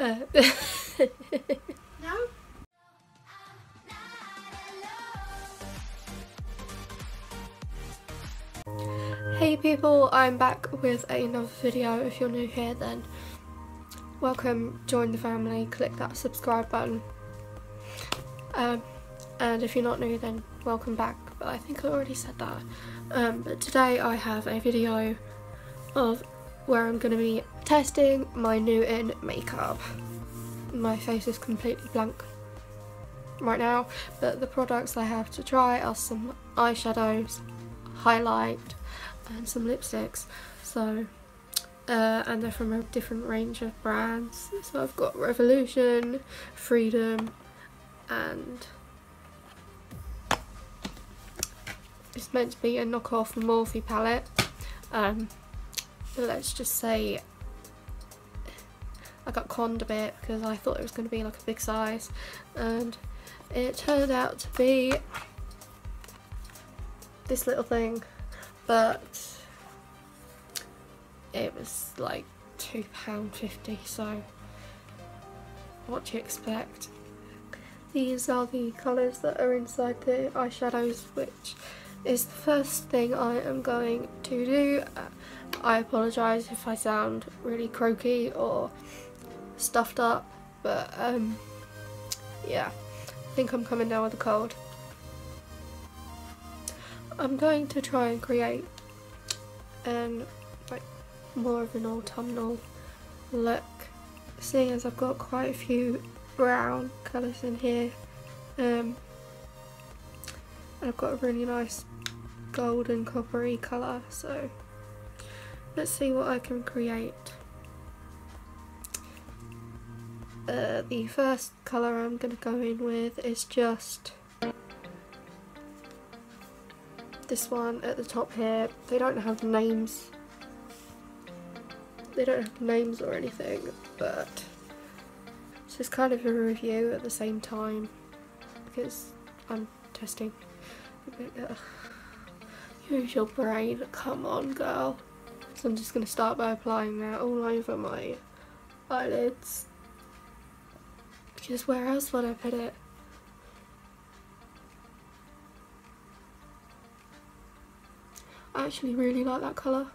Uh, No? hey people, I'm back with another video. If you're new here then welcome, join the family, click that subscribe button. Um, and if you're not new then welcome back, but I think I already said that. Um, but today I have a video of where I'm going to be testing my new in makeup. My face is completely blank right now, but the products I have to try are some eyeshadows, highlight, and some lipsticks. So, uh, and they're from a different range of brands. So I've got Revolution, Freedom, and it's meant to be a knockoff Morphe palette. Um, let's just say I got conned a bit because I thought it was going to be like a big size and it turned out to be this little thing but it was like £2.50 so what do you expect? These are the colours that are inside the eyeshadows which is the first thing I am going to do. I apologise if I sound really croaky or stuffed up but um, yeah I think I'm coming down with a cold. I'm going to try and create an like more of an autumnal look seeing as I've got quite a few brown colours in here um, I've got a really nice golden coppery colour so let's see what I can create. Uh, the first colour I'm going to go in with is just this one at the top here. They don't have names. They don't have names or anything, but this is kind of a review at the same time because I'm testing. Use your brain, come on girl. So I'm just going to start by applying that all over my eyelids. Because where else would I put it? I actually really like that colour.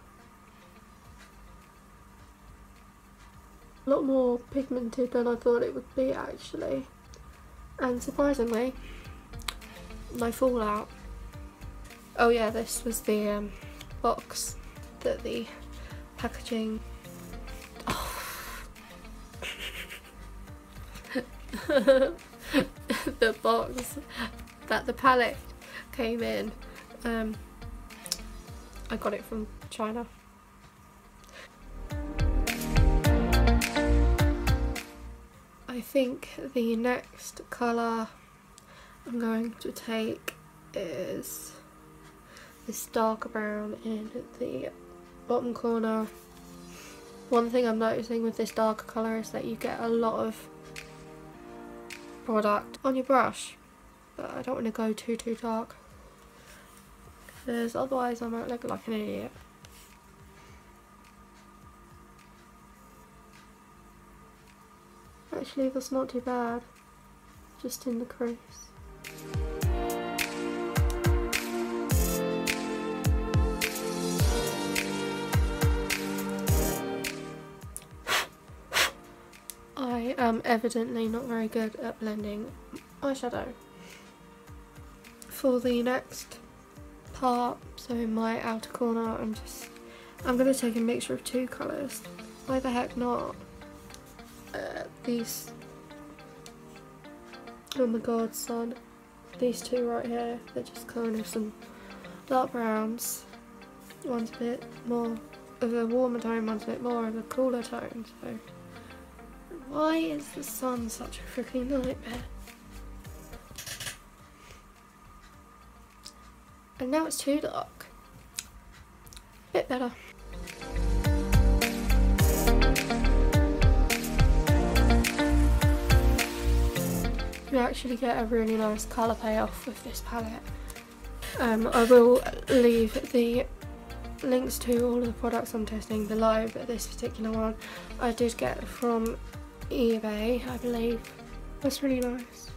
A lot more pigmented than I thought it would be actually. And surprisingly, no fallout. Oh yeah, this was the um, box that the packaging the box that the palette came in um, I got it from China I think the next colour I'm going to take is this dark brown in the bottom corner. One thing I'm noticing with this darker colour is that you get a lot of product on your brush but I don't want to go too too dark because otherwise I might look like an idiot. Actually that's not too bad, just in the crease. Evidently not very good at blending eyeshadow. For the next part, so in my outer corner, I'm just, I'm going to take a mixture of two colours. Why the heck not? Uh, these, oh my god son, these two right here, they're just kind of some dark browns. One's a bit more of a warmer tone, one's a bit more of a cooler tone, so why is the sun such a freaking nightmare? And now it's too dark. Bit better. You actually get a really nice colour payoff with this palette. Um, I will leave the links to all of the products I'm testing below, but this particular one I did get from eBay, I believe. That's really nice.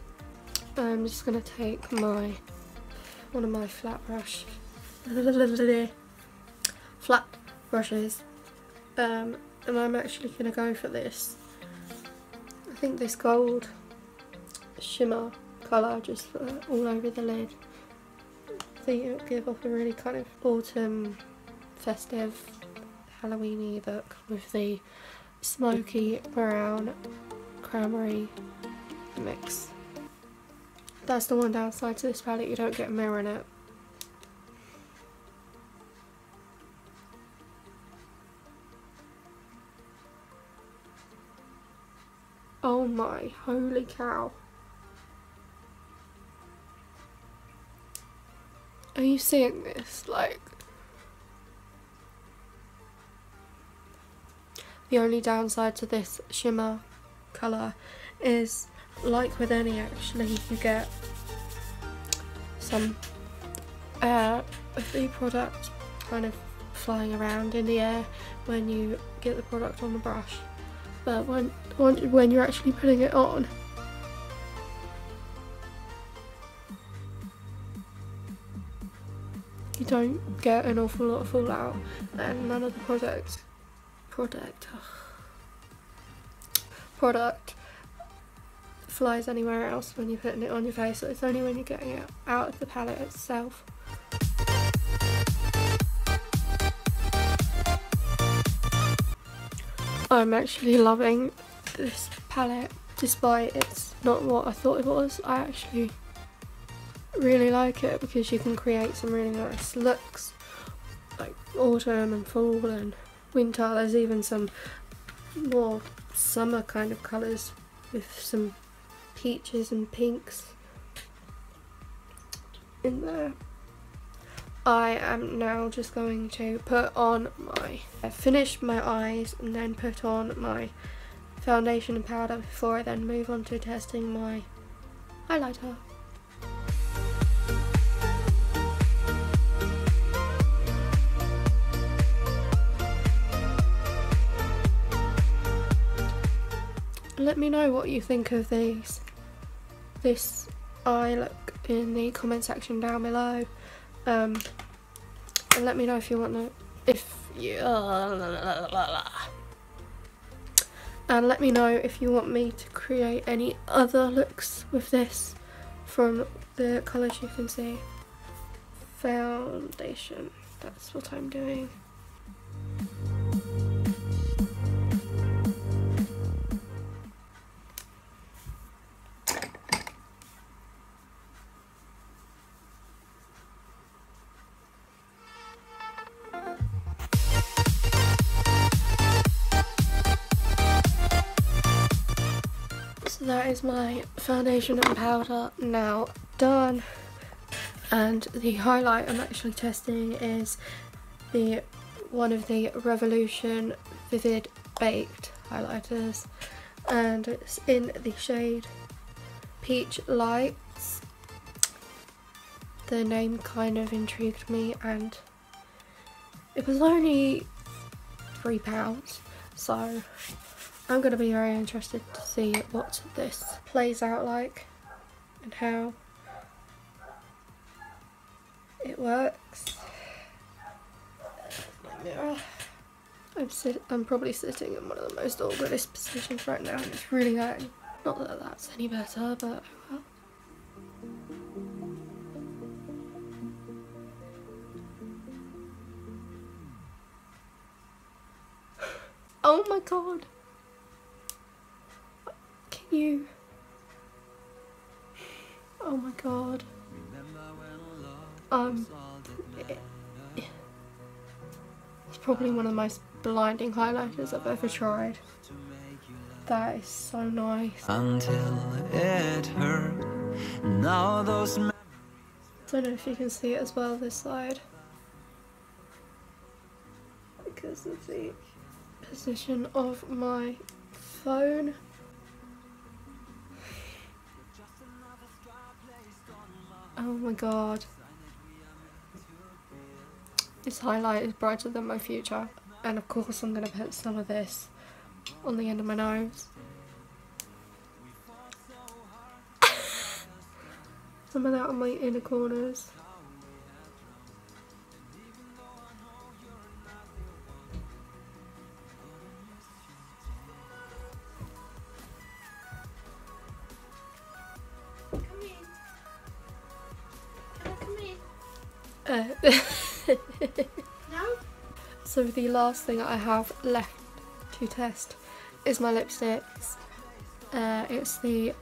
I'm just gonna take my one of my flat brush flat brushes um, and I'm actually gonna go for this. I think this gold shimmer colour just all over the lid. I think it would give off a really kind of autumn festive Halloweeny look with the smoky brown cranberry mix. That's the one downside to this palette, you don't get a mirror in it. Oh my, holy cow. Are you seeing this? Like, the only downside to this shimmer colour is like with any actually you get some uh, air of the product kind of flying around in the air when you get the product on the brush. But when, when you're actually putting it on. You don't get an awful lot of fallout and none of the product product. Product flies anywhere else when you're putting it on your face so it's only when you're getting it out of the palette itself. I'm actually loving this palette despite it's not what I thought it was. I actually really like it because you can create some really nice looks like autumn and fall and winter. There's even some more summer kind of colours with some peaches and pinks in there. I am now just going to put on my, uh, finish my eyes and then put on my foundation and powder before I then move on to testing my highlighter. Let me know what you think of these. This eye look in the comment section down below. Um, and let me know if you want to if you and let me know if you want me to create any other looks with this from the colours you can see. Foundation that's what I'm doing that is my foundation and powder now done and the highlight I'm actually testing is the one of the Revolution Vivid Baked highlighters and it's in the shade Peach Lights. The name kind of intrigued me and it was only £3 so I'm going to be very interested to see what this plays out like and how it works. I'm, sit I'm probably sitting in one of the most awkwardest positions right now and it's really hurting. Not that that's any better, but oh well. Oh my god you. Oh my god. Um, it's probably one of the most blinding highlighters I've ever tried. That is so nice. Until it hurt. Now those I don't know if you can see it as well this side. Because of the position of my phone. Oh my god. This highlight is brighter than my future. And of course I'm going to put some of this on the end of my nose. some of that on my inner corners. So the last thing I have left to test is my lipsticks. Uh, it's the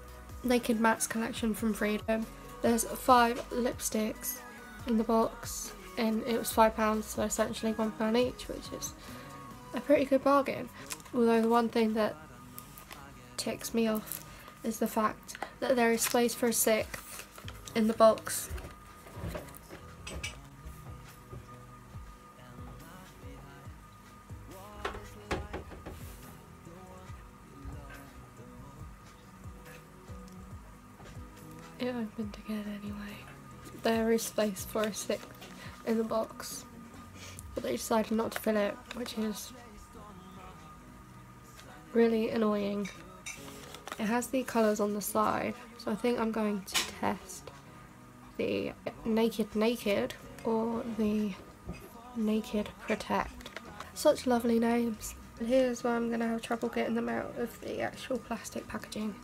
Naked Mattes collection from Freedom. There's five lipsticks in the box and it was five pounds so essentially one pound each which is a pretty good bargain. Although the one thing that ticks me off is the fact that there is space for a sixth in the box. It opened again anyway. There is space for a sixth in the box, but they decided not to fill it, which is really annoying. It has the colours on the side, so I think I'm going to test the Naked Naked or the Naked Protect. Such lovely names. And here's where I'm going to have trouble getting them out of the actual plastic packaging.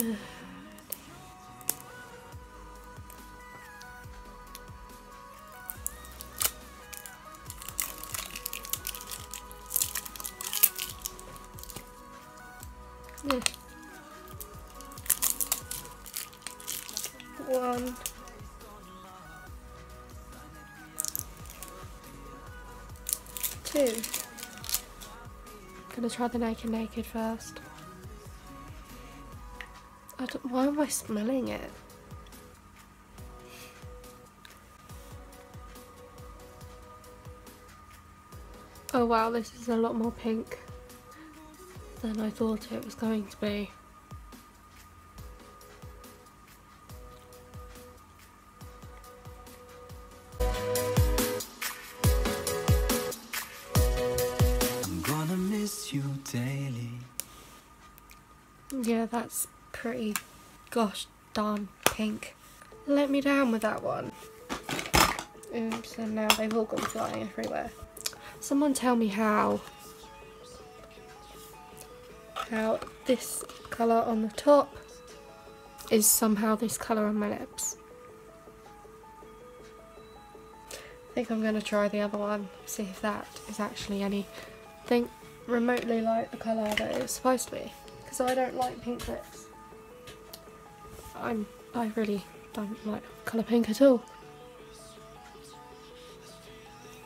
Yeah. One. Two. Gonna try the naked naked first. I don't, why am I smelling it? Oh wow, this is a lot more pink than I thought it was going to be. I'm gonna miss you daily. Yeah, that's pretty gosh darn pink. Let me down with that one. Oops, and now they've all gone flying everywhere. Someone tell me how. How this colour on the top is somehow this colour on my lips. I think I'm going to try the other one, see if that is actually anything remotely like the colour that it's supposed to be. Because I don't like pink lips. I'm, I really don't like colour pink at all.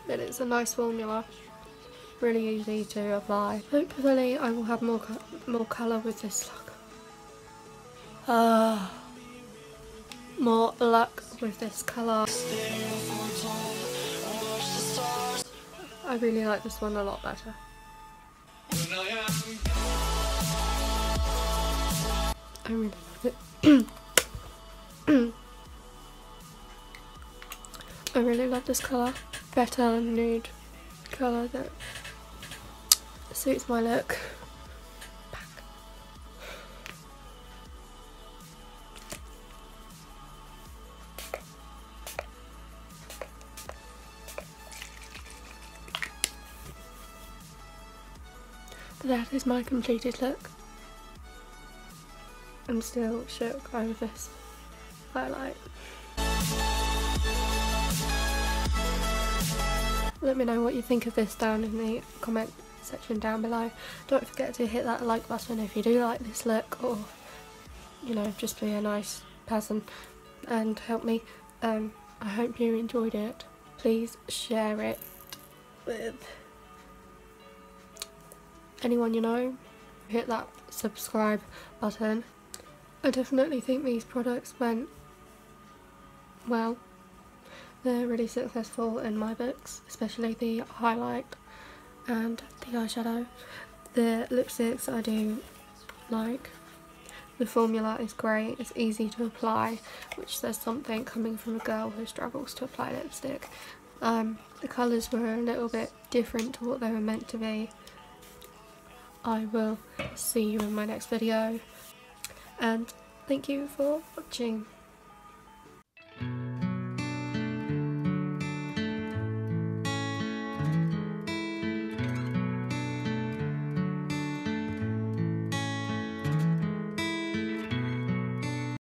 But it's a nice formula, really easy to apply. Hopefully I will have more co more colour with this look. Ah, more luck with this colour. I really like this one a lot better. I really love it. I really love this colour. Better nude colour that suits my look. Back. That is my completed look. I'm still shook over this Let me know what you think of this down in the comment section down below. Don't forget to hit that like button if you do like this look or you know just be a nice person and help me. Um, I hope you enjoyed it. Please share it with anyone you know. Hit that subscribe button. I definitely think these products went well. They're really successful in my books, especially the highlight and the eyeshadow. The lipsticks I do like. The formula is great, it's easy to apply, which says something coming from a girl who struggles to apply lipstick. Um, the colours were a little bit different to what they were meant to be. I will see you in my next video and thank you for watching.